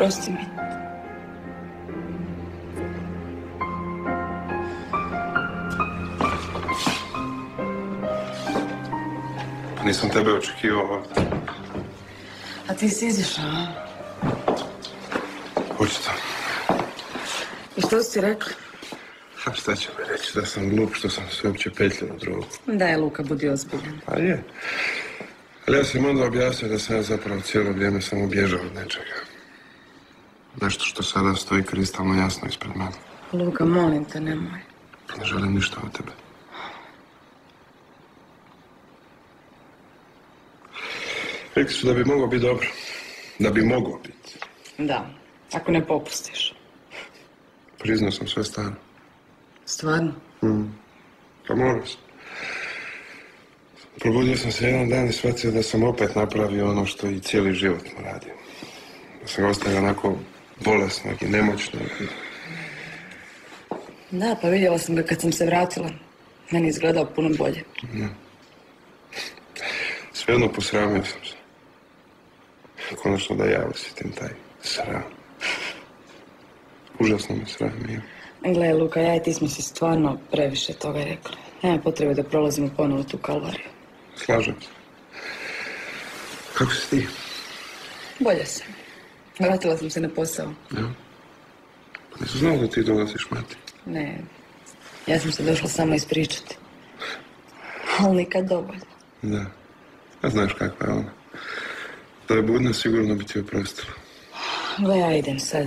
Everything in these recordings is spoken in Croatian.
Oprosti mi. Pa nisam tebe očekivao ovdje. A ti si izišao, a? Očito. I što su ti rekli? A šta će mi reći da sam glup što sam se uopće petljao u drogu? Da je Luka, budi ozbiljan. Pa je. Ali ja sam onda objasnio da sam ja zapravo cijelo vrijeme samo bježao od nečega. Nešto što sada stoji kristalno jasno ispred mene. Luka, molim te, nemoj. Ne želim ništa od tebe. Rekli su da bi mogao biti dobro. Da bi mogao biti. Da, ako ne popustiš. Priznao sam sve stvarno. Stvarno? Pa morao sam. Probudio sam se jedan dan i shvatio da sam opet napravio ono što i cijeli život mu radio. Da sam ga ostavio onako bolesnog i nemoćnog. Da, pa vidjela sam ga kad sam se vratila. Meni je izgledao puno bolje. Svejedno posramio sam se. Konačno da ja osjetim taj sram. Užasno me sramio. Gle, Luka, ja i ti smo si stvarno previše toga rekli. Nema potrebe da prolazimo ponovo tu kalvariju. Slažem se. Kako si ti? Bolje sam. Vratila sam se na posao. Ja? Pa nisam znao da ti dolaziš, mati. Ne, ja sam se došla samo ispričati. Ali nikad dovoljno. Da. A znaš kakva je ona. Da je budna, sigurno bi ti oprostila. Gle, ja idem sad.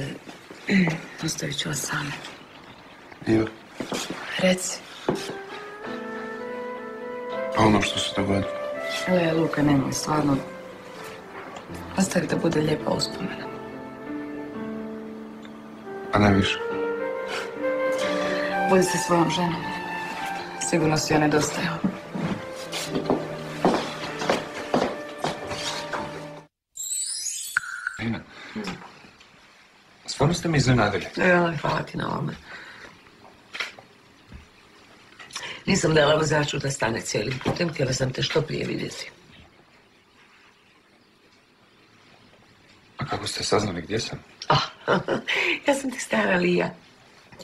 Ostavit ću vas same. Iva, Reci. pa ono što se dogodilo. Gle, Luka, nemoj, stvarno. Ostavi da bude lijepa uspomena. A najviše. Budi se svojom ženom. Sigurno si joj nedostajao. Ina, stvarno ste me iznenadili. Ja, hvala ti na ovome. Nisam dala vozaču da stane cijelim putem, htjela sam te što prije vidjeti. A kako ste saznali gdje sam? Ja sam ti stara Lija.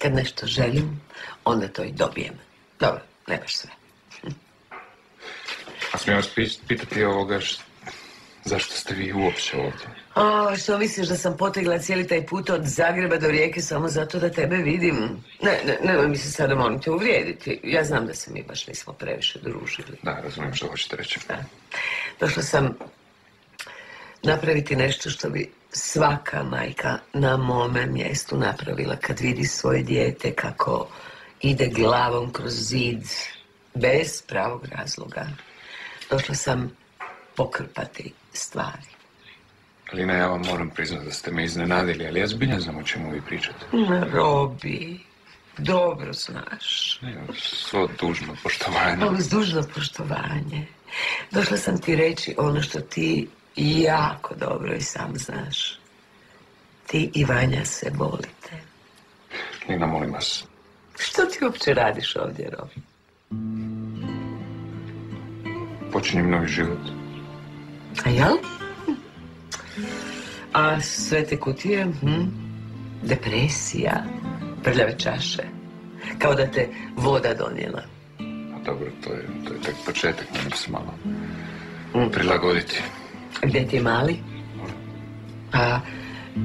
Kad nešto želim, onda to i dobijem. Dobro, ne baš sve. A smijem vas pi- pitati ovoga š- zašto ste vi uopće ovdje? A, što misliš da sam potegla cijeli taj put od Zagreba do Rijeke samo zato da tebe vidim? Ne, ne, nemoj mi se sada molim te uvrijediti. Ja znam da se mi baš nismo previše družili. Da, razumijem što hoćete reći. Da. Došla sam napraviti nešto što bi svaka majka na mome mjestu napravila kad vidi svoje dijete kako ide glavom kroz zid bez pravog razloga. Došla sam pokrpati stvari. Lina, ja vam moram priznati da ste me iznenadili, ali ja zbilja znam o čemu vi pričate. Robi, dobro znaš. Ne, svo dužno poštovanje. Uz dužno poštovanje. Došla sam ti reći ono što ti jako dobro i sam znaš. Ti i Vanja se volite. Lina, molim vas. Što ti uopće radiš ovdje, Robi? Počinjem novi život. A jel? A sve te kutije? Hm? Depresija, prljave čaše. Kao da te voda donijela. A dobro, to je, to je tek početak, moram se malo prilagoditi. Gdje ti je mali? Pa,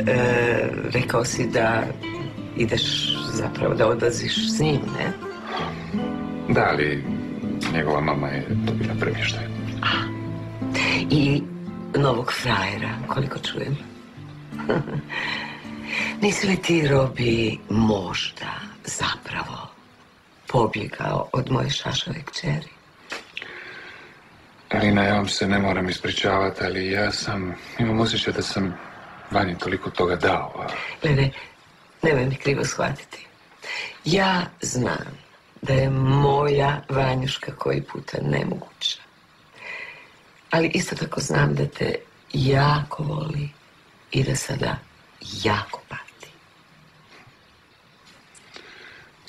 e, rekao si da ideš zapravo da odlaziš s njim, ne? Da, ali njegova mama je dobila premještaj. I novog frajera, koliko čujem. Nisi li ti, Robi, možda zapravo pobjegao od moje šašove kćeri? Alina, ja vam se ne moram ispričavati, ali ja sam, imam osjećaj da sam Vanji toliko toga dao. A Glede, nemoj mi krivo shvatiti. Ja znam da je moja Vanjuška koji puta nemoguća. Ali isto tako znam da te jako voli i da sada jako pati.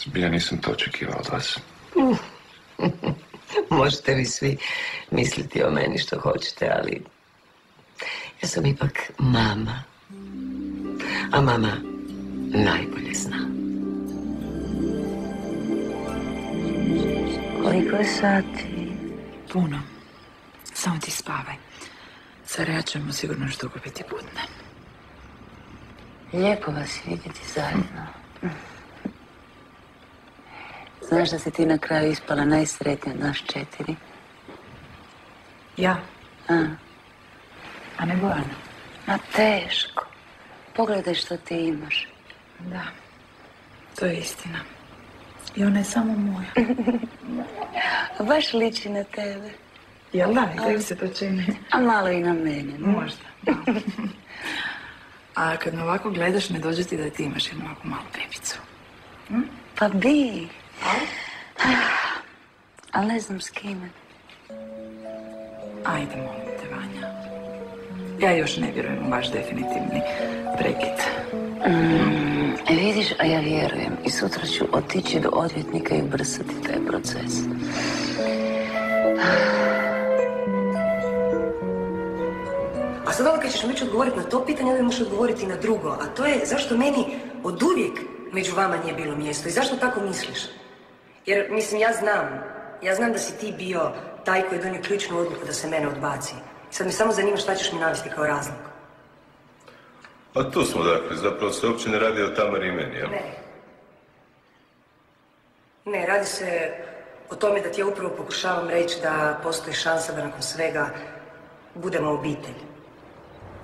zbilja nisam to očekivao od vas. Možete vi svi misliti o meni što hoćete, ali ja sam ipak mama. A mama najbolje zna. Koliko je sati? Puno. Samo ti spavaj. Sara ja ćemo sigurno još dugo biti budne. Lijepo vas vidjeti zajedno. Znaš da si ti na kraju ispala najsretnija od nas četiri? Ja, A, a ne Bojana. ma teško. Pogledaj što ti imaš. Da, to je istina. I ona je samo moja. Baš liči na tebe. Jel da? I tebi se to čini? A malo i na mene. ne? Možda. malo. A kad me ovako gledaš, ne dođe ti da ti imaš jednu ovako malu bebicu. Pa bi. Ali ne znam s kime. Ajde, molim te, Vanja. Ja još ne vjerujem u vaš definitivni prekid. E, vidiš, a ja vjerujem. I sutra ću otići do odvjetnika i ubrzati taj proces. A sad ovo kad ćeš već odgovoriti na to pitanje, onda možeš odgovoriti i na drugo. A to je zašto meni od uvijek među vama nije bilo mjesto i zašto tako misliš? Jer, mislim, ja znam, ja znam da si ti bio taj koji je donio ključnu odluku da se mene odbaci. Sad me samo zanima šta ćeš mi navesti kao razlog. A tu smo dakle, zapravo se uopće ne radi o Tamari i meni, jel? Ne. Ne, radi se o tome da ti ja upravo pokušavam reći da postoji šansa da nakon svega budemo obitelj.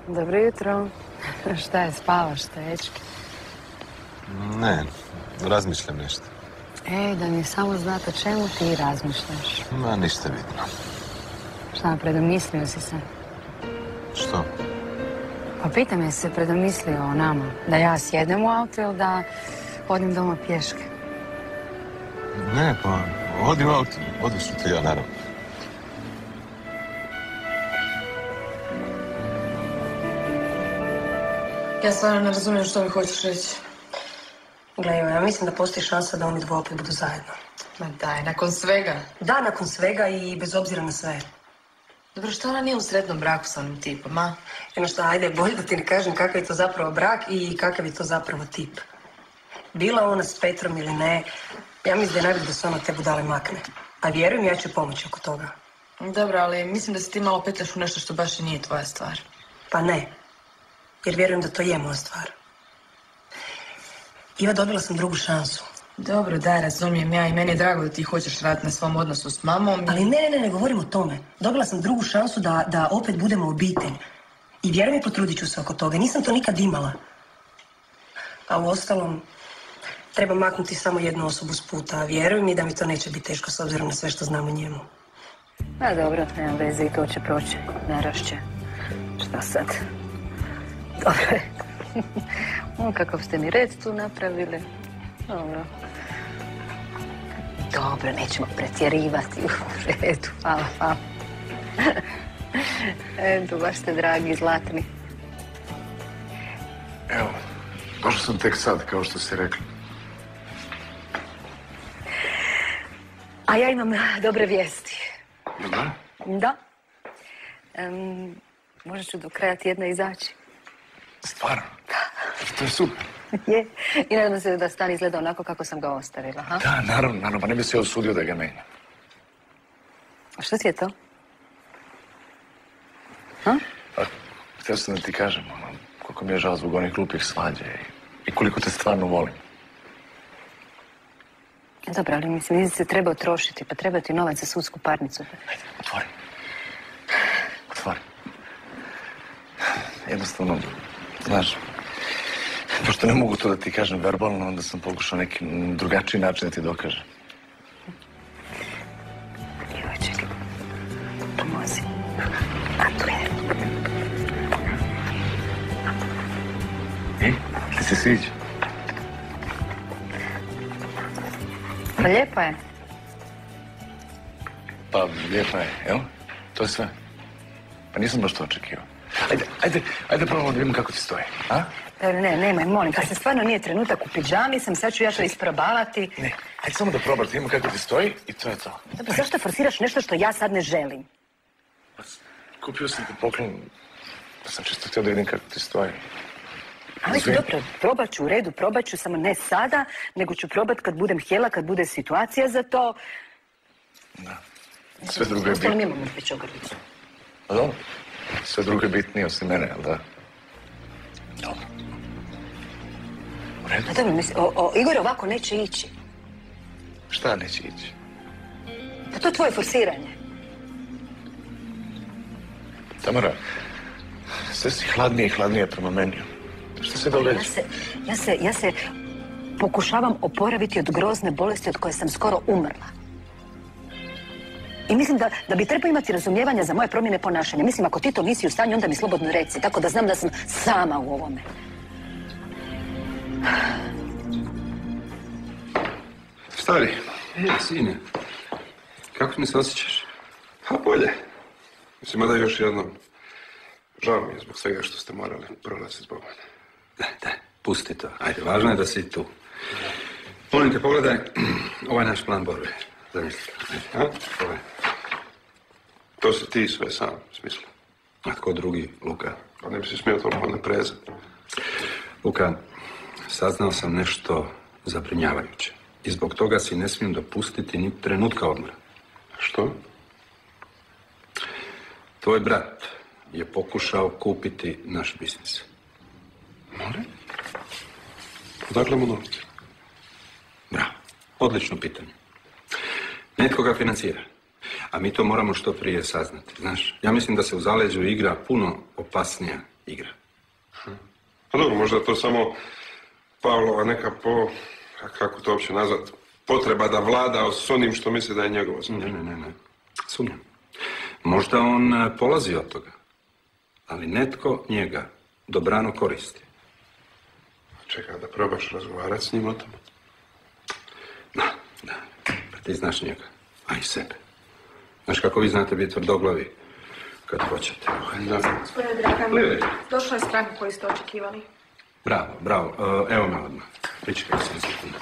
Dobro jutro. Šta je, spavaš, tečki? Ne, razmišljam nešto. Ej, da mi samo znate o čemu ti razmišljaš. Ma, ništa vidno. Šta, predomislio si se? Što? Pa pitam je se predomislio o nama. Da ja sjednem u auto ili da hodim doma pješke. Ne, pa, odi u auto, odiš ti ja, naravno. Ja stvarno ne razumijem što mi hoćeš reći. Gle, ja mislim da postoji šansa da oni dvoje opet budu zajedno. Ma daj, nakon svega. Da, nakon svega i bez obzira na sve. Dobro, što ona nije u sretnom braku s onim tipom, a? Jedno što, ajde, bolje da ti ne kažem kakav je to zapravo brak i kakav je to zapravo tip. Bila ona s Petrom ili ne, ja mislim da je najbolje da se ona te budale makne. A vjerujem, ja ću pomoći oko toga. Dobro, ali mislim da se ti malo petaš u nešto što baš i nije tvoja stvar. Pa ne, jer vjerujem da to je moja stvar. Iva, dobila sam drugu šansu. Dobro, da, razumijem ja i meni je drago da ti hoćeš raditi na svom odnosu s mamom. Ali ne, ne, ne, ne govorim o tome. Dobila sam drugu šansu da, da opet budemo obitelj. I vjerujem mi, potrudit ću se oko toga. Nisam to nikad imala. A u ostalom, treba maknuti samo jednu osobu s puta. A vjeruj mi da mi to neće biti teško s obzirom na sve što znam o njemu. Pa dobro, nema veze i to će proći. Narašće. Šta sad? Dobro je. O, kakav ste mi red tu napravili. Dobro. Dobro, nećemo pretjerivati. U redu, hvala vam. Eto, baš ste dragi, zlatni. Evo, došao sam tek sad, kao što si rekli. A ja imam dobre vijesti. Da? Da. Em, možda ću do kraja tjedna izaći. Stvarno? To je super. Je. I nadam se da stan izgleda onako kako sam ga ostavila, ha? Da, naravno, naravno, pa ne bi se ja usudio da ga menja. A što ti je to? Pa, htio sam da ti kažem, ono, koliko mi je žao zbog onih glupih svađa i, i koliko te stvarno volim. Dobro, ali mislim, se treba utrošiti, pa treba ti novac za sudsku parnicu. Ajde, otvori. Otvori. Jednostavno, znaš, pošto ne mogu to da ti kažem verbalno, onda sam pokušao neki drugačiji način da ti dokažem. Evo, čekaj. Pomozi. A tu je. I? Ti se sviđa? Pa lijepa je. Pa, lijepa je, jel? To je sve. Pa nisam baš to očekivao. Ajde, ajde, ajde probamo da vidimo kako ti stoji, a? E, Ne, nemaj, molim, kad se stvarno nije trenutak u pidžami sam, sad ću ja to isprobavati. Ne, ajde samo da probaš da vidimo kako ti stoji i to je to. Dobro, zašto forsiraš nešto što ja sad ne želim? Kupio sam ti poklon, pa sam čisto htio da vidim kako ti stoji. Ali su dobro, probat ću u redu, probat ću, samo ne sada, nego ću probat kad budem htjela, kad bude situacija za to. Sve drugo je Ostalo mi imamo ogrlicu. Pa dobro. Sve drugo je bitnije osim mene, jel da? Dobro. U redu. A dobro, mislim, o, o, Igor ovako neće ići. Šta neće ići? Pa to je tvoje forsiranje. Tamara, sve si hladnije i hladnije prema meni. Šta se događa? Ja se, ja se, ja se pokušavam oporaviti od grozne bolesti od koje sam skoro umrla. I mislim da, da bi trebao imati razumijevanja za moje promjene ponašanja. Mislim, ako ti to nisi u stanju, onda mi slobodno reci. Tako da znam da sam sama u ovome. Stari, E, sine, kako mi se osjećaš? a bolje. Mislim, da još jednom. Žao mi je zbog svega što ste morali prolaziti zbog mene. Da, da, pusti to. Ajde, važno je da si tu. Molim te, pogledaj ovaj naš plan borbe. Zamisli. To si ti sve sam smislio. A tko drugi? Luka. Pa ne bi se smio toliko naprezat. Luka, saznao sam nešto zabrinjavajuće. I zbog toga si ne smijem dopustiti ni trenutka odmora. Što? Tvoj brat je pokušao kupiti naš biznis. Molim? Odakle mu novci? Bravo. Odlično pitanje. Netko ga financira. A mi to moramo što prije saznati. Znaš, ja mislim da se u zaleđu igra puno opasnija igra. Pa dobro, možda to samo Pavlova neka po... a kako to uopće nazvat? Potreba da vlada s onim što misli da je njegovo. Ne, ne, ne, ne. Sumnjam. Možda on e, polazi od toga. Ali netko njega dobrano koristi. Čekaj, da probaš razgovarati s njim o tome. Da, ti znaš njega. A i sebe. Znaš kako vi znate biti tvrdoglavi kad hoćete. Gospodine Dragan, došla je stranka koju ste očekivali. Bravo, bravo. E, Evo me odmah. Pričekaj sam sekundu.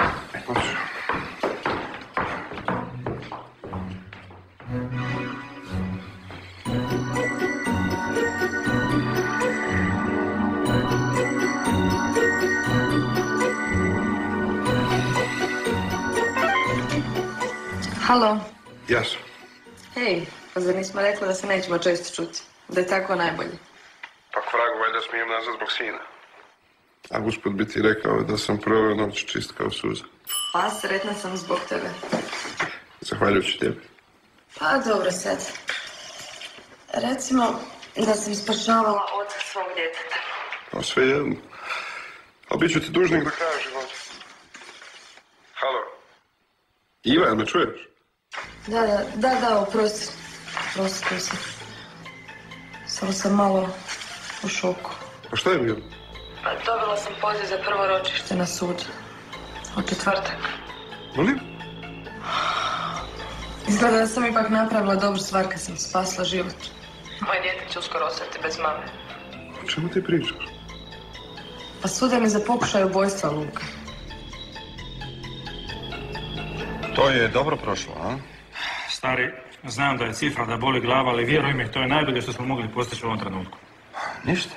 Halo. Ja sam. Hej, pa zar nismo rekli da se nećemo često čuti? Da je tako najbolje. Pa k vragu valjda smijem nazvat zbog sina. A usput bi ti rekao da sam proveo noć čist kao suza. Pa sretna sam zbog tebe. Zahvaljujući tebi. Pa dobro sad. Recimo da sam spašavala od svog djeteta. Pa sve jedno. Ali bit ću ti dužnik do kraja života. Halo. Ivan, me čuješ? Da, da, da, da, oprosti. Oprosti se. Samo sam malo u šoku. Pa šta je bilo? Pa dobila sam poziv za prvo ročište na sud. U četvrtak. Molim? Izgleda da sam ipak napravila dobru stvar kad sam spasla život. Moje dijete će uskoro ostati bez mame. O čemu ti pričaš? Pa sude mi za pokušaj ubojstva Luka. To je dobro prošlo, a? Stari, znam da je cifra da boli glava, ali vjeruj mi, to je najbolje što smo mogli postići u ovom trenutku. Ništa.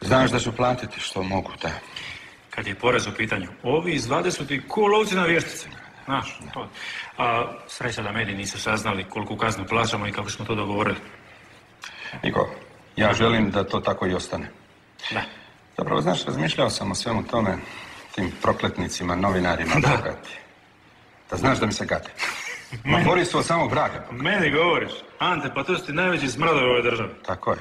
Znaš da ću platiti što mogu, da. Kad je porez u pitanju, ovi izvade su ti ko lovci na vještice. Znaš, to. A sreća da mediji nisu saznali koliko kaznu plaćamo i kako smo to dogovorili. Niko, ja želim da to tako i ostane. Da. Zapravo, znaš, razmišljao sam o svemu tome, tim prokletnicima, novinarima, Da. bogati. Da znaš da mi se gade. Ma od samog vraga. Meni govoriš, Ante, pa to su ti najveći smradovi u ovoj državi. Tako je.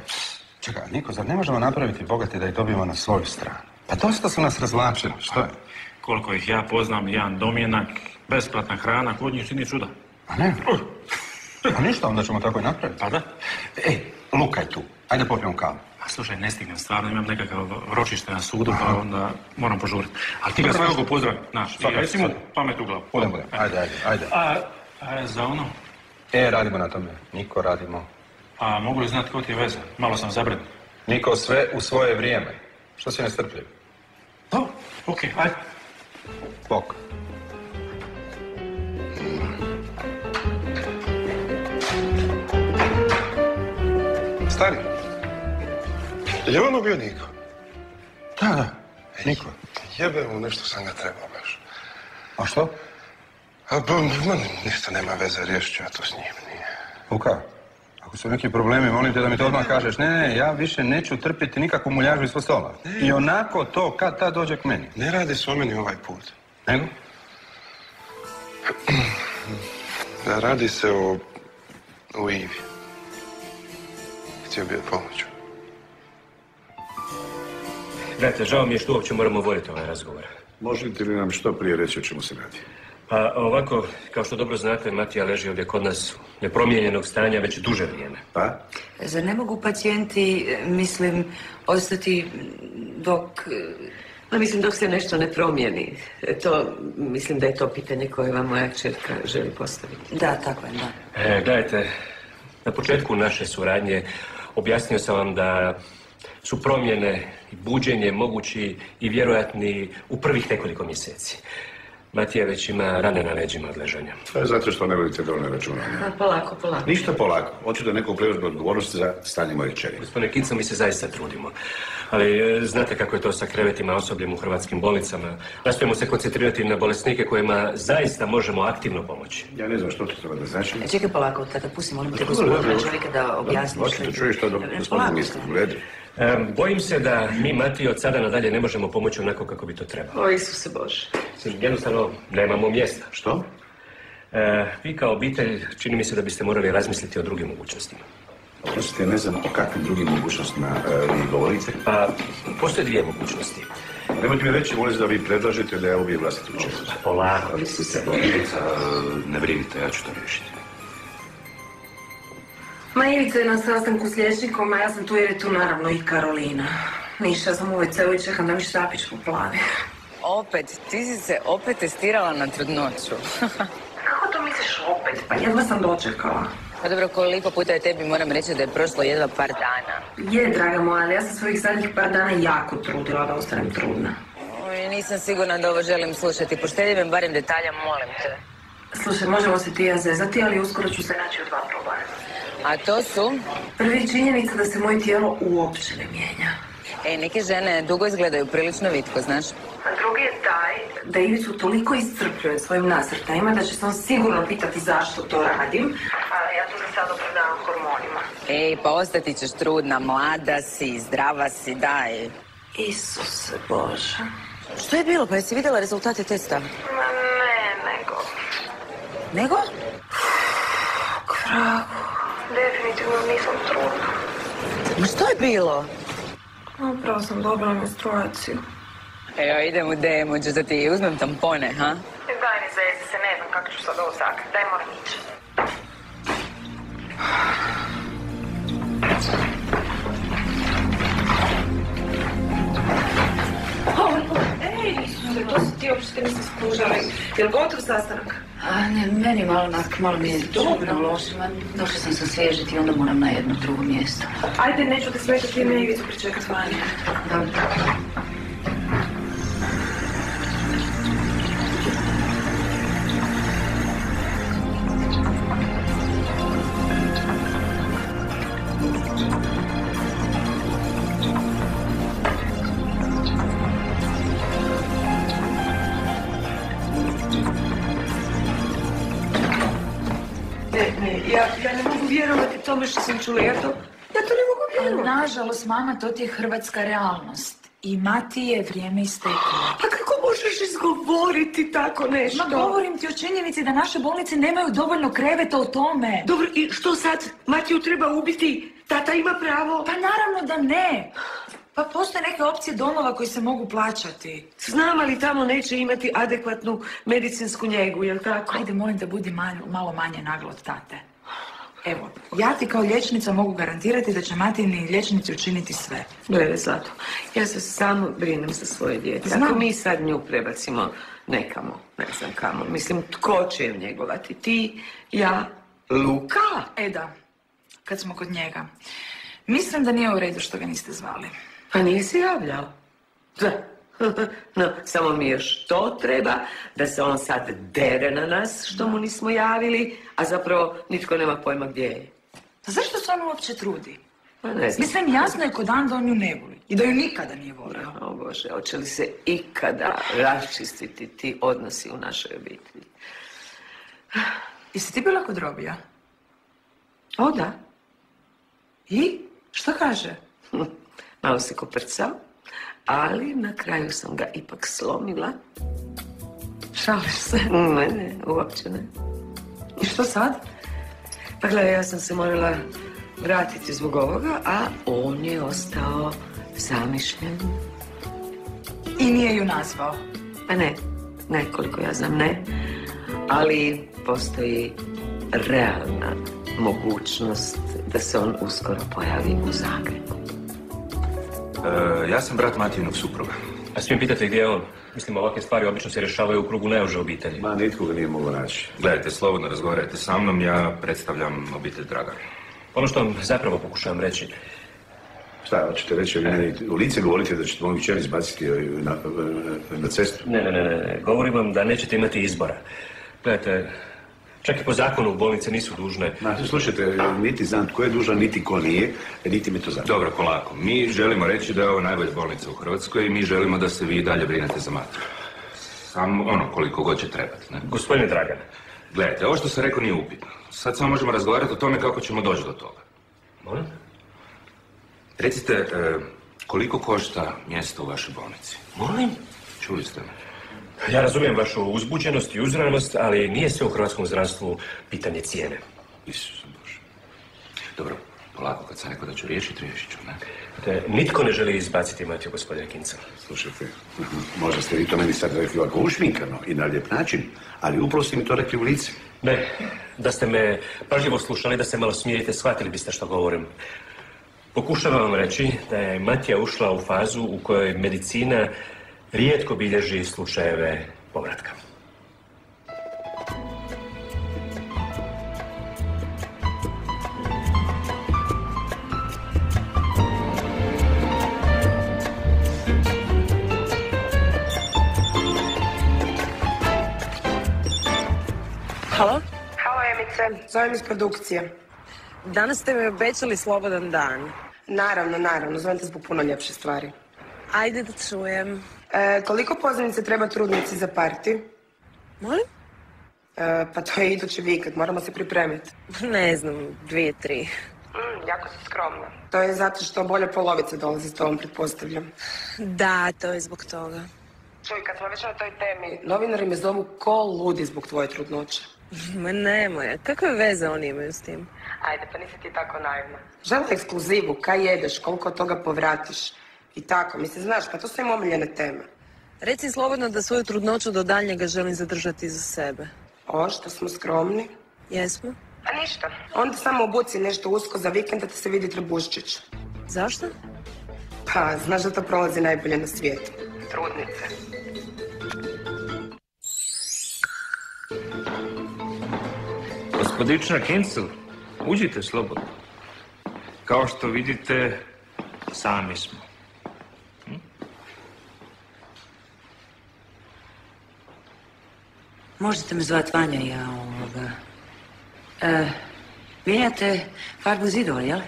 Čekaj, Niko, zar ne možemo napraviti bogati da ih dobijemo na svoju stranu? Pa dosta su nas razvlačili, što je? Koliko ih ja poznam, jedan domjenak, besplatna hrana, kod njih čini čuda. A ne? Pa ništa, onda ćemo tako i napraviti. Pa da. Ej, Luka je tu. Ajde popijemo kavu. A slušaj, ne stignem, stvarno imam nekakav ročište na sudu, pa onda moram požuriti. Ali ti ga svakako pozdravi, znaš, i pamet u glavu. Budem, budem. Ajde, ajde, ajde. A, a za ono, E, radimo na tome. Niko, radimo. a mogu li znati ko ti je veza? Malo sam zabrinut. Niko, sve u svoje vrijeme. Što si nestrpljiv? Dobro, okej, ajde. Bok. Stari. Je li ono bio Niko? Da, da. Niko. Jebe mu, nešto sam ga trebao baš. A što? A, pa, ma, ništa nema veze, riješit ću ja to s njim, nije. Luka, ako su neki problemi, molim te da mi to odmah kažeš. Ne, ne, ja više neću trpiti nikakvu muljažu ispod stola. I onako to kad ta dođe k meni. Ne radi se o meni ovaj put. Nego? Da, radi se o... o Ivi. Htio bi joj pomoći. Gledajte, žao mi je što uopće moramo voditi ovaj razgovor. Možete li nam što prije reći o čemu se radi? Pa ovako, kao što dobro znate, Matija leži ovdje kod nas nepromijenjenog stanja već duže vrijeme. Pa? Zar ne mogu pacijenti, mislim, ostati dok... Ma mislim, dok se nešto ne promijeni. E, To, mislim da je to pitanje koje vam moja čerka želi postaviti. Da, tako je, da. E, gledajte, na početku naše suradnje objasnio sam vam da su promjene i buđenje mogući i vjerojatni u prvih nekoliko mjeseci. Matija već ima rane na leđima od ležanja. To je zato što ne vodite dovoljno računa. Pa, polako, polako. Ništa polako. Očito neko preuzme odgovornost za stanje moje čeri. Gospodine Kico, mi se zaista trudimo. Ali e, znate kako je to sa krevetima osobljem u hrvatskim bolnicama. Nastojimo se koncentrirati na bolesnike kojima zaista možemo aktivno pomoći. Ja ne znam što to treba da znači. E, Čekaj polako, tata, pusti, molim te, Dobro, gospodina čovjeka da objasni. Očito čuješ što do- E, gospodin misli. U redu. E, bojim se da mi, Mati, od sada nadalje ne možemo pomoći onako kako bi to trebalo. O, Isuse Bože. Jednostavno, nemamo mjesta. Što? E, vi kao obitelj, čini mi se da biste morali razmisliti o drugim mogućnostima. Oprostite, ne znam o kakvim drugim mogućnostima e, vi govorite. Pa, postoje dvije mogućnosti. Nemojte mi reći, molim da vi predlažete da ja ubijem vlastitu čestu. Polako, Isuse Bože. Ne brinite, ja ću to riješiti. Ma Ivica je na sastanku s liječnikom, a ja sam tu jer je tu naravno i Karolina. Ništa, sam u ovoj celoj čekam da mi štapić poplavi. Opet, ti si se opet testirala na trudnoću. Kako to misliš opet? Pa jedva sam dočekala. Pa dobro, koliko puta je tebi moram reći da je prošlo jedva par dana. Je, draga moja, ali ja sam svojih zadnjih par dana jako trudila da ostanem trudna. Oj, nisam sigurna da ovo želim slušati. Poštedi me barem detalja, molim te. Slušaj, možemo se ti i ja zezati, ali uskoro ću se naći u dva problema. A to su? Prvi je činjenica da se moje tijelo uopće ne mijenja. Ej, neke žene dugo izgledaju prilično vitko, znaš? A drugi je taj da Ivicu toliko iscrpljuje svojim nasrtajima da će se on sigurno pitati zašto to radim. A ja to za sad opravdavam hormonima. Ej, pa ostati ćeš trudna, mlada si, zdrava si, daj. Isuse Bože. Što je bilo? Pa jesi vidjela rezultate testa? Ma ne, nego... Nego? Kragu. Definitivno nisam trudna. Ma što je bilo? Upravo sam dobila menstruaciju. Evo, idem u DM, ću da ti uzmem tampone, ha? Daj mi zezi se, ne znam kako ću sad ovo sakriti. Daj moram ići. Ej, Isuse, to si ti uopšte nisi skužala. Jel gotov sastanak? A ne, meni malo onak, malo mi je dobro loše. Došla sam se osvježiti i onda moram na jedno drugo mjesto. Ajde, neću te smetati, ime Ivicu pričekat vani. Ne, tome što sam čula. Ja to, ja to ne mogu vjerovati. Nažalost, mama, to ti je hrvatska realnost. I mati je vrijeme isteklo. Pa kako možeš izgovoriti tako nešto? Ma govorim ti o činjenici da naše bolnice nemaju dovoljno kreveta o tome. Dobro, i što sad? Matiju treba ubiti? Tata ima pravo? Pa naravno da ne. Pa postoje neke opcije domova koji se mogu plaćati. Znam, ali tamo neće imati adekvatnu medicinsku njegu, jel tako? Ajde, molim da budi manj- malo manje naglo od tate. Evo, ja ti kao liječnica mogu garantirati da će matini liječnici učiniti sve. Gledaj, Zlato, ja se samo brinem za svoje dijete. Znam. Ako mi sad nju prebacimo nekamo, ne znam kamo, mislim, tko će ju njegovati? Ti, ja, Luka? E da, kad smo kod njega. Mislim da nije u redu što ga niste zvali. Pa nije se javljao. Da. No, samo mi još to treba, da se on sad dere na nas što mu nismo javili, a zapravo nitko nema pojma gdje je. Pa zašto se on uopće trudi? Pa ne znam. Mislim, jasno je ko dan da on nju ne voli. I da ju nikada nije volio. O Bože, hoće li se ikada raščistiti ti odnosi u našoj obitelji? Jesi ti bila kod Robija? O, da. I? Što kaže? Malo se koprcao, ali na kraju sam ga ipak slomila. Šališ se? Ne, ne, uopće ne. I što sad? Pa gledaj, ja sam se morala vratiti zbog ovoga, a on je ostao zamišljen. I nije ju nazvao? Pa ne, ne, koliko ja znam, ne. Ali postoji realna mogućnost da se on uskoro pojavi u Zagrebu. E, ja sam brat Matijinog supruga. A smijem pitati gdje je on? Mislim, ovakve stvari obično se rješavaju u krugu neuže obitelji. Ma, nitko ga nije mogao naći. Gledajte, slobodno razgovarajte sa mnom, ja predstavljam obitelj Dragan. Ono što vam zapravo pokušavam reći, Šta, hoćete reći, vi meni u lice govorite da ćete moju kćer izbaciti ovaj, na, na cestu? Ne, ne, ne, ne, ne. Govorim vam da nećete imati izbora. Gledajte, čak i po zakonu bolnice nisu dužne. Ma, slušajte, niti znam tko je dužan, niti ko nije, niti mi to znam. Dobro, polako. Mi želimo reći da je ovo najbolja bolnica u Hrvatskoj i mi želimo da se vi i dalje brinete za Matu. Samo ono koliko god će trebati. Ne? Gospodine Dragan. Gledajte, ovo što sam rekao nije upitno. Sad samo možemo razgovarati o tome kako ćemo doći do toga. Molim? Recite, e, koliko košta mjesto u vašoj bolnici? Molim? Čuli ste me. Ja razumijem vašu uzbuđenost i uzranost, ali nije sve u hrvatskom zdravstvu pitanje cijene. Isuse Bože. Dobro, polako, kad sam rekao da ću riješiti, riješit ću, ne? Te, nitko ne želi izbaciti Matiju, gospodine Kinca. Slušajte, možda ste vi to meni sad rekli ovako ušminkano i na lijep način, ali upravo ste mi to rekli u lice. Ne, da ste me pažljivo slušali, da se malo smirite, shvatili biste što govorim. Pokušavam vam reći da je Matija ušla u fazu u kojoj medicina rijetko bilježi slučajeve povratka. Halo? Halo Emice, zovem iz produkcije. Danas ste mi obećali slobodan dan. Naravno, naravno, zovem te zbog puno ljepše stvari. Ajde da čujem. E, koliko pozivnice treba trudnici za parti? Molim? E, pa to je idući vikend, moramo se pripremiti. Ne znam, dvije, tri. Mm, jako si skromna. To je zato što bolja polovica dolazi s tobom, pretpostavljam. Da, to je zbog toga. Čuj, kad smo već na toj temi, novinari me zovu ko ludi zbog tvoje trudnoće. Ma nemoj, kakve veze oni imaju s tim? Ajde, pa nisi ti tako naivna. Žele ekskluzivu, kaj jedeš, koliko toga povratiš. I tako, mislim, znaš, pa to su im omiljene teme. Reci slobodno da svoju trudnoću do daljnjega želim zadržati za sebe. O, što smo skromni. Jesmo? Pa ništa. Onda samo obuci nešto usko za vikend da te se vidi Trbuščić. Zašto? Pa, znaš da to prolazi najbolje na svijetu. Trudnice. Gospodična Kincel, uđite slobodno. Kao što vidite, sami smo. Možete me zvati Vanja, ja ovoga... E, mijenjate farbu zidova, jel?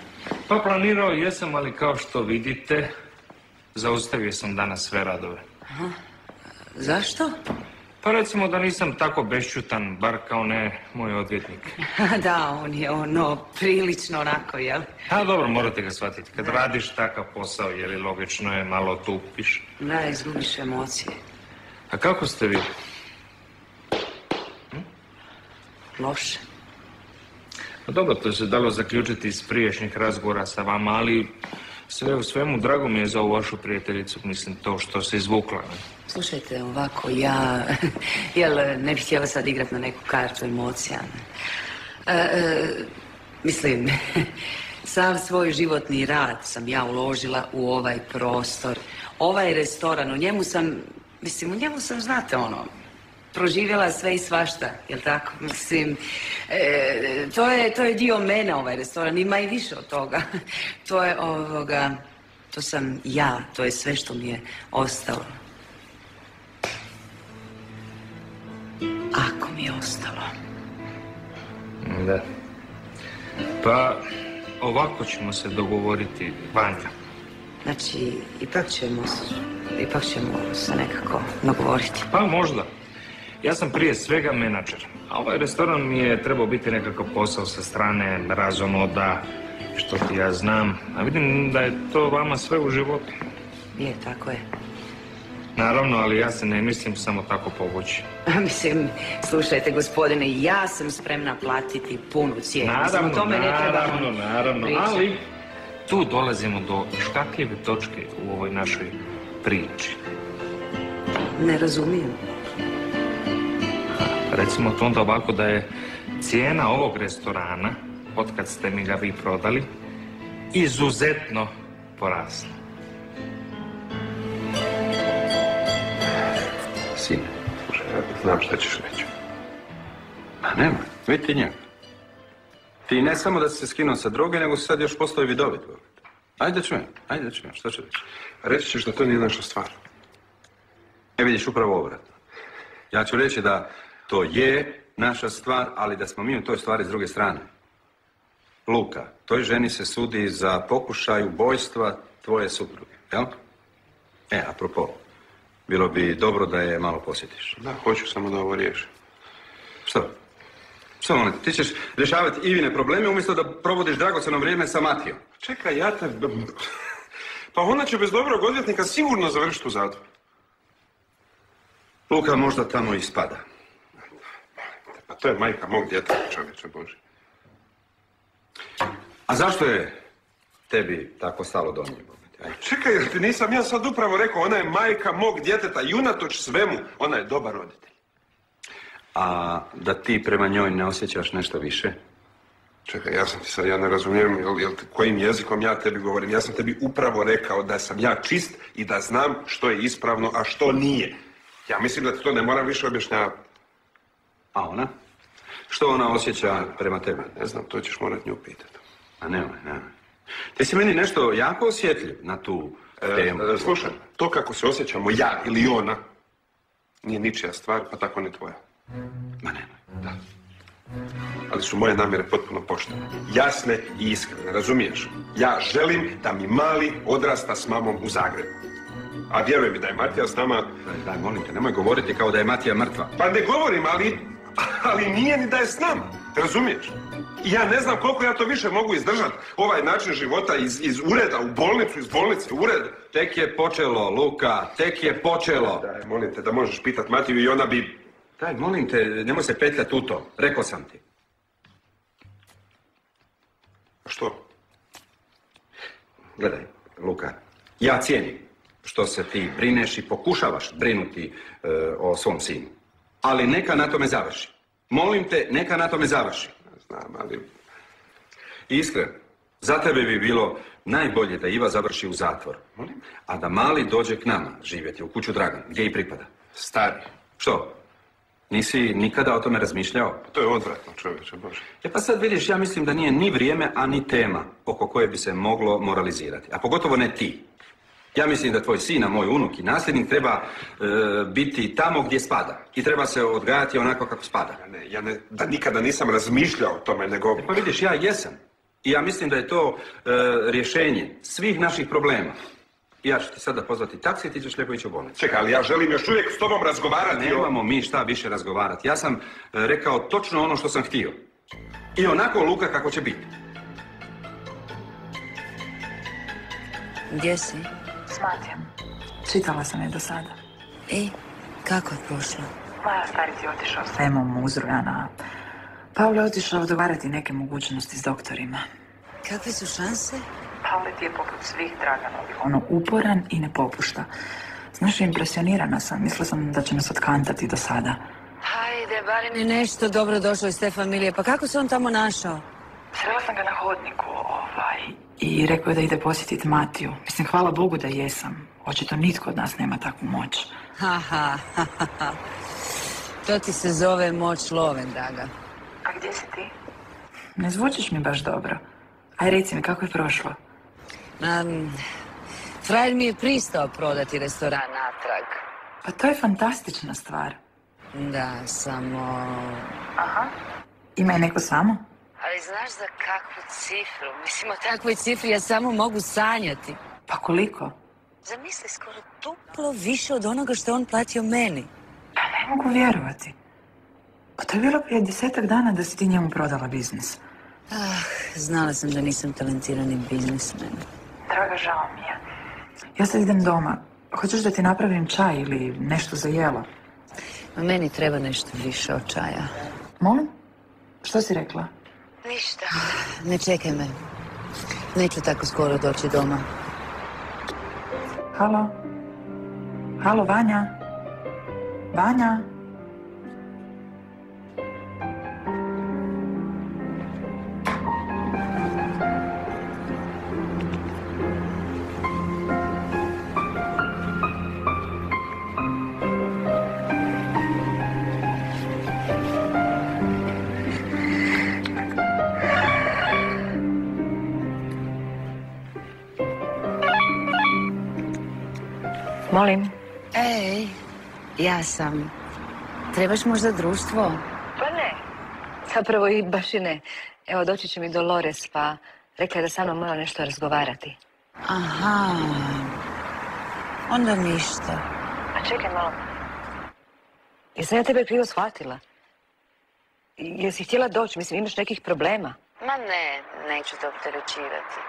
Pa planirao jesam, ali kao što vidite, zaustavio sam danas sve radove. Aha. Zašto? Pa recimo da nisam tako bešćutan, bar kao ne moj odvjetnik. da, on je ono prilično onako, jel? A dobro, morate ga shvatiti. Kad radiš takav posao, je li logično je, malo tupiš. Da, izgubiš emocije. A kako ste vi? Loše. Pa dobro, to se dalo zaključiti iz prijašnjih razgovora sa vama, ali sve u svemu drago mi je za ovu vašu prijateljicu, mislim, to što se izvukla. Slušajte, ovako, ja, jel, ne bih htjela sad igrat na neku kartu emocija. ne? E, e, mislim, sav svoj životni rad sam ja uložila u ovaj prostor. Ovaj restoran, u njemu sam, mislim, u njemu sam, znate, ono, proživjela sve i svašta, jel tako? Mislim, e, to, je, to je dio mene, ovaj restoran, ima i više od toga. To je, ovoga, to sam ja, to je sve što mi je ostalo. Ako mi je ostalo. Da. Pa, ovako ćemo se dogovoriti, Vanja. Znači, ipak ćemo, ipak ćemo se nekako dogovoriti. Pa možda. Ja sam prije svega menadžer. A ovaj restoran mi je trebao biti nekakav posao sa strane razonoda, što ti ja znam. A vidim da je to vama sve u životu. Je, tako je. Naravno, ali ja se ne mislim samo tako povući. Mislim, slušajte gospodine, ja sam spremna platiti punu cijenu. Naravno, tome ne trebamo naravno, naravno, ali tu dolazimo do škakljive točke u ovoj našoj priči. Ne razumijem. Recimo to onda ovako da je cijena ovog restorana, otkad ste mi ga vi prodali, izuzetno porasla. Sine, slušaj, znam šta ćeš reći. Ma nema, vidi ti njega. Ti ne samo da si se skinuo sa droge, nego si sad još postao i vidovit. Ajde da čujem, ajde da čujem, šta će reći? Reći ćeš da to nije naša stvar. E vidiš, upravo obratno. Ja ću reći da to je naša stvar, ali da smo mi u toj stvari s druge strane. Luka, toj ženi se sudi za pokušaj ubojstva tvoje supruge, jel? E, apropo, bilo bi dobro da je malo posjetiš. Da, hoću samo da ovo riješim. Što? Što molim ti ćeš rješavati Ivine probleme umjesto da provodiš dragocjeno vrijeme sa Matijom. Čekaj, ja te... Pa ona će bez dobrog odvjetnika sigurno završiti u zatvoru. Luka možda tamo i spada. To je majka mog djeteta, čovječe Bože. A zašto je tebi tako stalo do nje? Čekaj, jer ti nisam ja sad upravo rekao, ona je majka mog djeteta i unatoč svemu, ona je dobar roditelj. A da ti prema njoj ne osjećaš nešto više? Čekaj, ja sam ti sad, ja ne razumijem jel, jel, kojim jezikom ja tebi govorim. Ja sam tebi upravo rekao da sam ja čist i da znam što je ispravno, a što nije. Ja mislim da ti to ne moram više objašnjavati. A ona? Što ona osjeća prema tebi? Ne znam, to ćeš morat nju pitati. A nemoj, nemoj. Ti si meni nešto jako osjetljiv na tu temu. E, slušaj, to kako se osjećamo ja ili ona, nije ničija stvar, pa tako ni tvoja. Ma nemoj. Da. Ali su moje namjere potpuno poštene. Jasne i iskrene, razumiješ? Ja želim da mi mali odrasta s mamom u Zagrebu. A vjeruj mi da je Matija s nama... Daj, daj, molim te, nemoj govoriti kao da je Matija mrtva. Pa ne govorim, ali... Ali nije ni da je s nama. Razumiješ? I ja ne znam koliko ja to više mogu izdržati. Ovaj način života iz, iz ureda u bolnicu, iz bolnice u ured. Tek je počelo, Luka, tek je počelo. Daj, molim te da možeš pitat Matiju i ona bi... Daj, molim te, nemoj se petljati u to. Rekao sam ti. Što? Gledaj, Luka, ja cijenim što se ti brineš i pokušavaš brinuti e, o svom sinu. Ali neka na tome završi. Molim te, neka na tome završi. Znam, ali... Iskreno, za tebe bi bilo najbolje da Iva završi u zatvor. A da mali dođe k nama živjeti u kuću Dragan, gdje i pripada. Stari. Što? Nisi nikada o tome razmišljao? To je odvratno, čovječe, Bože. E pa sad vidiš, ja mislim da nije ni vrijeme, a ni tema oko koje bi se moglo moralizirati. A pogotovo ne ti. Ja mislim da tvoj sin, a moj unuk i nasljednik treba e, biti tamo gdje spada. I treba se odgajati onako kako spada. Ja ne, ja ne, da nikada nisam razmišljao o tome, nego... Pa vidiš, ja jesam. I ja mislim da je to e, rješenje svih naših problema. I ja ću ti sada pozvati taksi i ti ćeš lijepo ići u bolnicu. Čekaj, ali ja želim još uvijek s tobom razgovarati o... Nemamo mi šta više razgovarati. Ja sam e, rekao točno ono što sam htio. I onako Luka kako će biti. Gdje si? S Matijom. Čitala sam je do sada. I, kako je prošlo? Moja stari ti otišao s Emom uzrujana. Pavle je otišao dogovarati neke mogućnosti s doktorima. Kakve su šanse? Pavle ti je poput svih Draganovih. Ono uporan i ne popušta. Znaš, impresionirana sam. Mislila sam da će nas otkantati do sada. Hajde, barem je nešto dobro došlo iz te familije. Pa kako se on tamo našao? Srela sam ga na hodniku, i rekao je da ide posjetiti Matiju. Mislim, hvala Bogu da jesam. Očito nitko od nas nema takvu moć. Ha, ha, ha. To ti se zove moć love, draga. A gdje si ti? Ne zvučiš mi baš dobro. Aj, reci mi, kako je prošlo? Um, frajer mi je pristao prodati restoran natrag. Pa to je fantastična stvar. Da, samo... Aha. Ima je neko samo? Ali znaš za kakvu cifru? Mislim, o takvoj cifri ja samo mogu sanjati. Pa koliko? Zamisli, skoro duplo više od onoga što je on platio meni. Ne mogu vjerovati. Pa to je bilo prije desetak dana da si ti njemu prodala biznis. Ah, znala sam da nisam talentirani biznismen. Draga, žao mi je. Ja sad idem doma. Hoćeš da ti napravim čaj ili nešto za jelo? A meni treba nešto više od čaja. Molim? Što si rekla? Ništa. Ne čekaj me. Neću tako skoro doći doma. Halo? Halo, Vanja? Vanja? Molim? Ej, ja sam. Trebaš možda društvo? Pa ne. Zapravo i baš i ne. Evo, doći će mi Dolores, pa rekla je da sa mnom mora nešto razgovarati. Aha. Onda ništa. A čekaj malo. Jesam ja tebe krivo shvatila? Jesi htjela doći? Mislim, imaš nekih problema? Ma ne, neću te opterećivati.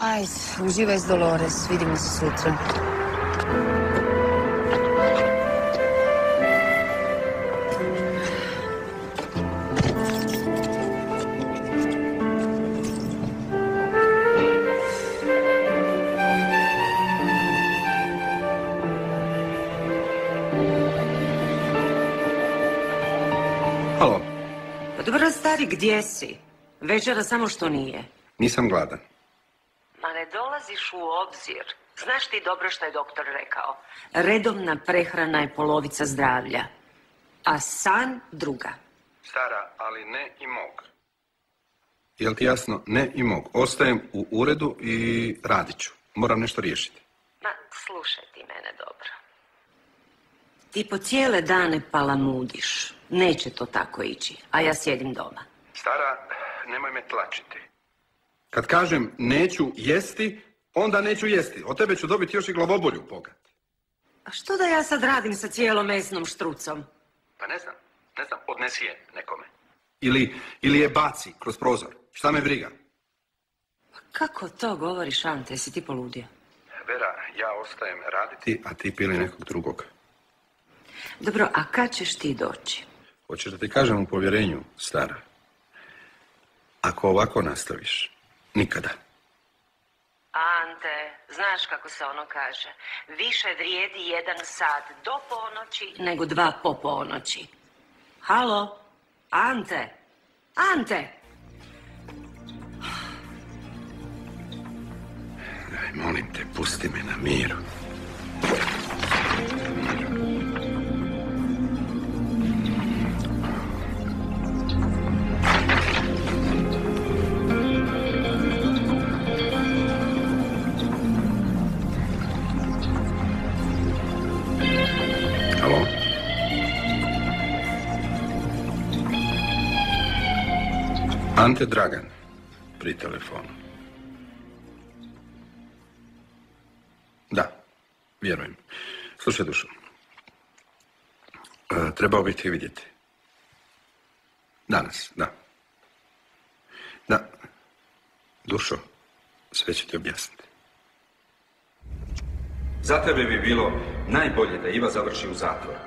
Ajde, uživaj s Dolores, vidimo se sutra. Stari, gdje si? Večera samo što nije. nisam gladan. Ma ne dolaziš u obzir. Znaš ti dobro što je doktor rekao. Redovna prehrana je polovica zdravlja. A san druga. Stara, ali ne i mog. Jel ti jasno? Ne i mog. Ostajem u uredu i radit ću. Moram nešto riješiti. Ma, slušaj ti mene dobro. Ti po cijele dane palamudiš. Neće to tako ići. A ja sjedim doma. Stara, nemoj me tlačiti. Kad kažem neću jesti, onda neću jesti. Od tebe ću dobiti još i glavobolju bogat. A što da ja sad radim sa cijelom mesnom štrucom? Pa ne znam, ne znam, odnesi je nekome. Ili, ili je baci kroz prozor. Šta me briga? Kako to govoriš, Ante? Si ti poludio? Vera, ja ostajem raditi, a ti pili nekog drugog. Dobro, a kad ćeš ti doći? Hoćeš da ti kažem u povjerenju, stara? Ako ovako nastaviš, nikada. Ante, znaš kako se ono kaže. Više vrijedi jedan sat do ponoći nego dva po ponoći. Halo? Ante? Ante? Daj, molim te, pusti me na miru. Ante Dragan, pri telefonu. Da, vjerujem. Slušaj, Dušo. E, trebao bi ti vidjeti. Danas, da. Da. Dušo, sve ću ti objasniti. Za tebe bi bilo najbolje da Iva završi u zatvoru,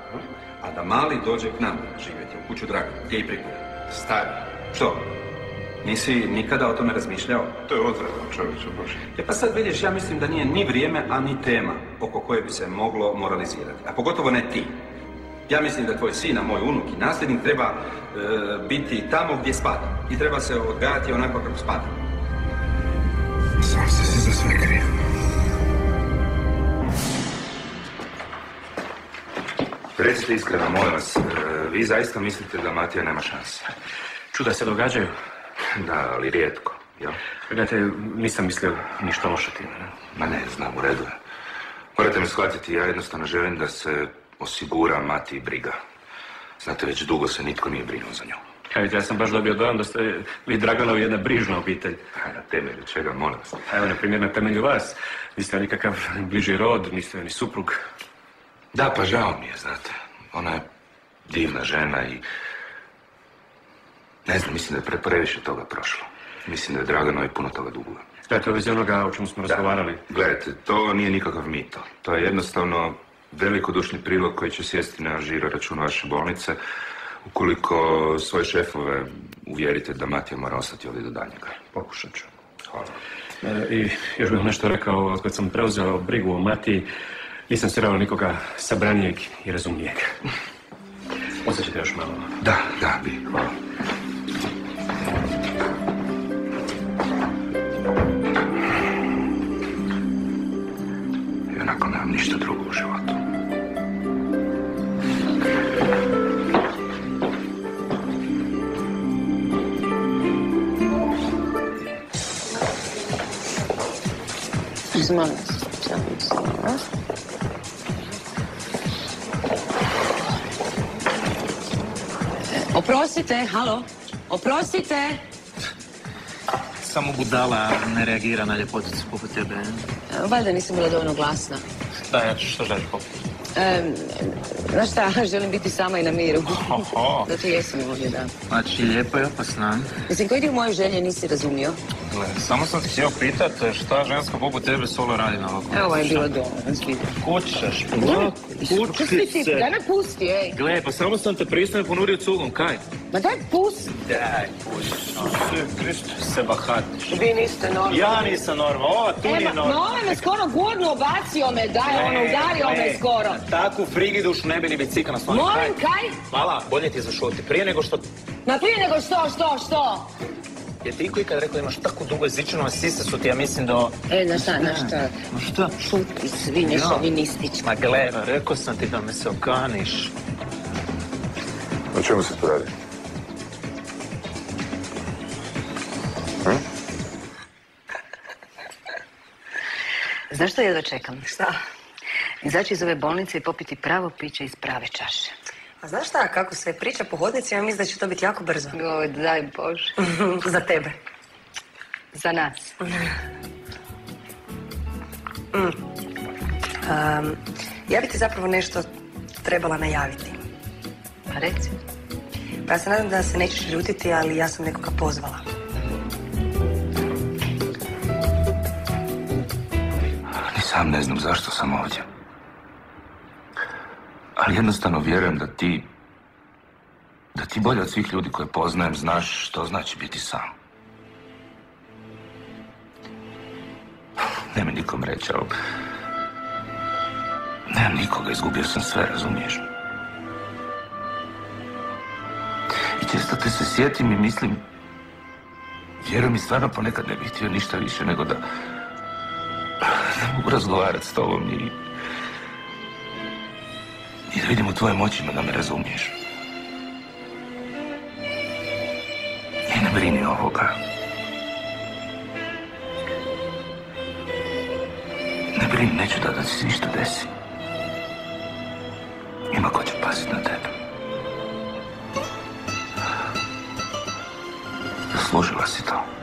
a da mali dođe k nama živjeti u kuću Draga, gdje i prikuda. Stari. Što? Nisi nikada o tome razmišljao? To je odvratno, čovječe Bože. E pa sad vidiš, ja mislim da nije ni vrijeme, a ni tema oko koje bi se moglo moralizirati. A pogotovo ne ti. Ja mislim da tvoj sin, a moj unuk i nasljednik treba e, biti tamo gdje spada. I treba se odgajati onako kako spada. Sam se za sve kriv. Recite iskreno, molim vas, e, vi zaista mislite da Matija nema šanse? Čuda se događaju. Da, ali rijetko, jel? Gledajte, nisam mislio ništa loše time. ne? Ma ne, znam, u redu je. Morate me shvatiti, ja jednostavno želim da se osigura Mati briga. Znate, već dugo se nitko nije brinuo za nju. Ja, vidite, ja sam baš dobio dojam da ste vi Draganovi jedna brižna obitelj. A na temelju čega, molim vas? A evo, na primjer, na temelju vas. Niste nikakav bliži rod, niste ni suprug. Da, pa žao mi je, znate. Ona je divna žena i... Ne znam, mislim da je pre- previše toga prošlo. Mislim da je Draganovi puno toga duguje. Ovo je onoga o čemu smo razgovarali. Gledajte, to nije nikakav mito. To je jednostavno velikodušni prilog koji će sjesti na žiro račun vaše bolnice ukoliko svoje šefove uvjerite da Matija mora ostati ovdje do daljnjega. Pokušat ću. Hvala. E, I još bih nešto rekao, kad sam preuzeo brigu o Mati, nisam sirao nikoga sabranijeg i razumnijeg. Osjećate još malo? Da, da, bi. Hvala. I onako ništa drugo u životu. Malo. Oprostite, halo, oprostite. Samo budala ne reagira na ljepoticu poput tebe. E, Valjda nisam bila dovoljno glasna. Da, ja ću što želiš poput. E, znaš šta, želim biti sama i na miru. Zato jesam ovdje, da. Znači, lijepo i opasna. Mislim, koji dio moje želje nisi razumio? Gle, samo sam ti htio pitat šta ženska poput tebe solo radi na ovako. Evo, ovo je bilo dovoljno, vidim. Kućeš, Pusti, daj me pusti, ej. Gle, pa samo sam te pristojno ponudio cugom, kaj? Ma daj pusti. Daj, pusti. Kristo se bahatiš. Vi niste normalni. Ja nisam normalan, ova tu nije normalna. ovaj me skoro gurno, bacio me, daj, ono, udario me skoro. Takvu frigidušu ne bi ni bicikla na. Molim, kaj? Mala, bolje ti zašuti. Prije nego što Ma prije nego što, što, što? Je ti koji kad rekao da imaš tako dugo jezičano, a sise su ti, ja mislim da... E, na šta, na šta? Ma šta? Šuti, svinje, Ja. šovinistički. Ma gle, rekao sam ti da me se okaniš. O čemu se tu radi? Znaš što jedva čekam? Šta? Izaći iz ove bolnice i popiti pravo piće iz prave čaše. A znaš šta, kako se priča po hodnicima, mislim da će to biti jako brzo. Oj, daj Bože. Za tebe. Za nas. Mm. Um, ja bi ti zapravo nešto trebala najaviti. Pa reci. Pa ja se nadam da se nećeš ljutiti, ali ja sam nekoga pozvala. Ni sam ne znam zašto sam ovdje. Ali jednostavno vjerujem da ti... Da ti bolje od svih ljudi koje poznajem znaš što znači biti sam. Nema nikom reći, ali... Nemam nikoga, izgubio sam sve, razumiješ? I često te se sjetim i mislim... Vjerujem mi stvarno ponekad ne bih htio ništa više nego da... Ne mogu razgovarati s tobom i... I da vidim u tvojim očima da me razumiješ. I ne brini ovoga. Ne brini, neću da da se ništa desi. Ima ko će paziti na tebe. Zaslužila si to.